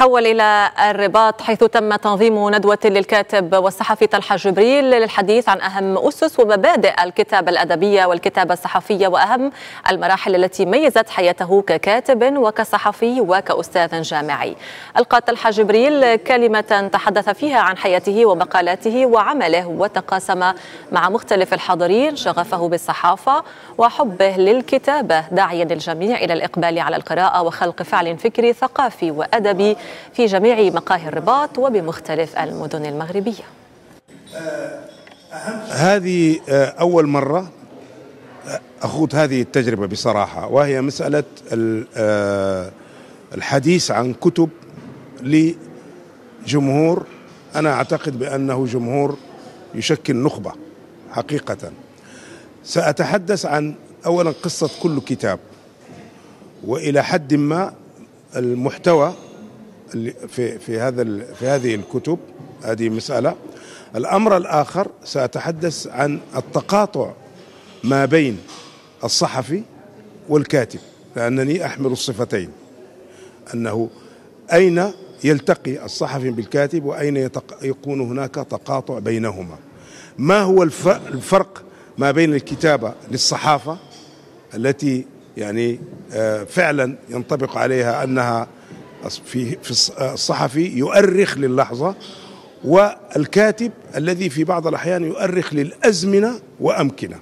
نتحول إلى الرباط حيث تم تنظيم ندوة للكاتب والصحفي طلحة جبريل للحديث عن أهم أسس ومبادئ الكتابة الأدبية والكتابة الصحفية وأهم المراحل التي ميزت حياته ككاتب وكصحفي وكأستاذ جامعي. ألقى طلحة جبريل كلمة تحدث فيها عن حياته ومقالاته وعمله وتقاسم مع مختلف الحاضرين شغفه بالصحافة وحبه للكتابة داعيا الجميع إلى الإقبال على القراءة وخلق فعل فكري ثقافي وأدبي في جميع مقاهي الرباط وبمختلف المدن المغربية. هذه أول مرة أخوض هذه التجربة بصراحة وهي مسألة الحديث عن كتب لجمهور. أنا أعتقد بأنه جمهور يشكل نخبة حقيقة. سأتحدث عن أولا قصة كل كتاب وإلى حد ما المحتوى في في هذا في هذه الكتب هذه مسألة. الأمر الآخر سأتحدث عن التقاطع ما بين الصحفي والكاتب لأنني أحمل الصفتين. أنه أين يلتقي الصحفي بالكاتب وأين يكون هناك تقاطع بينهما. ما هو الفرق ما بين الكتابة للصحافة التي يعني فعلا ينطبق عليها أنها في الصحفي يؤرخ للحظة والكاتب الذي في بعض الأحيان يؤرخ للأزمنة وأمكنة.